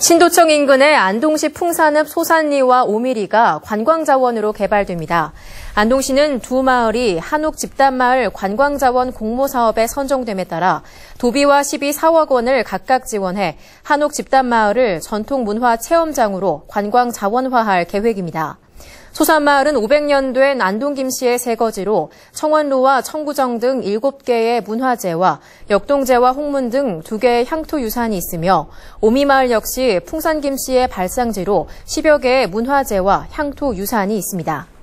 신도청 인근의 안동시 풍산읍 소산리와 오미리가 관광자원으로 개발됩니다. 안동시는 두 마을이 한옥 집단마을 관광자원 공모사업에 선정됨에 따라 도비와 시비 4억 원을 각각 지원해 한옥 집단마을을 전통문화 체험장으로 관광자원화할 계획입니다. 소산마을은 500년 된 안동 김씨의 새거지로 청원로와 청구정 등 7개의 문화재와 역동재와 홍문 등 2개의 향토 유산이 있으며 오미마을 역시 풍산 김씨의 발상지로 10여 개의 문화재와 향토 유산이 있습니다.